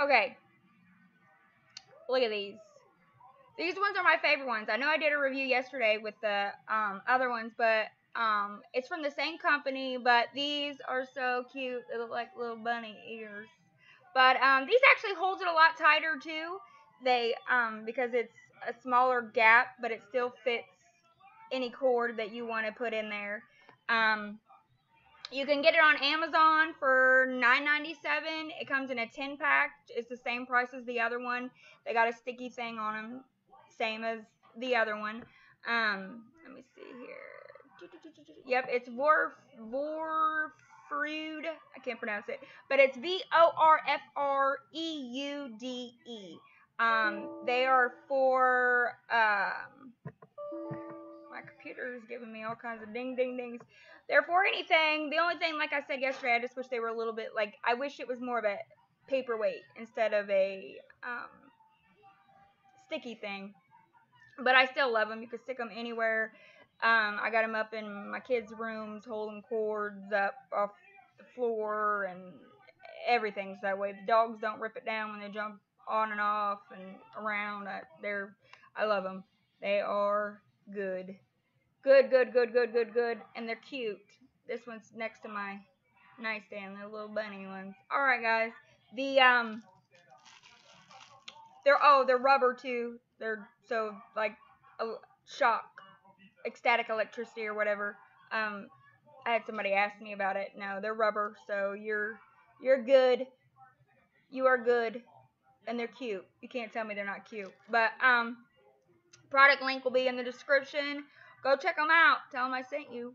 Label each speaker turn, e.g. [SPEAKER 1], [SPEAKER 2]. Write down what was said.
[SPEAKER 1] Okay. Look at these. These ones are my favorite ones. I know I did a review yesterday with the um, other ones, but um, it's from the same company, but these are so cute. They look like little bunny ears. But um, these actually hold it a lot tighter too. They um, because it's a smaller gap, but it still fits any cord that you want to put in there. Um, you can get it on Amazon for $9.97. It comes in a 10 pack. It's the same price as the other one. They got a sticky thing on them, same as the other one. Um, let me see here. Yep, it's Vorf Vorfreude. I can't pronounce it, but it's V O R F R E U D E. Um, they are for um, computer giving me all kinds of ding ding dings. They're for anything. The only thing, like I said yesterday, I just wish they were a little bit like I wish it was more of a paperweight instead of a um, sticky thing. But I still love them. You can stick them anywhere. Um, I got them up in my kids' rooms, holding cords up off the floor and everything. So that way the dogs don't rip it down when they jump on and off and around. I, they're, I love them. They are good. Good, good, good, good, good, good. And they're cute. This one's next to my nightstand. They're little bunny ones. Alright, guys. The, um, they're, oh, they're rubber too. They're, so, like, a shock ecstatic electricity or whatever. Um, I had somebody ask me about it. No, they're rubber, so you're you're good. You are good, and they're cute. You can't tell me they're not cute. But um, product link will be in the description. Go check them out. Tell them I sent you.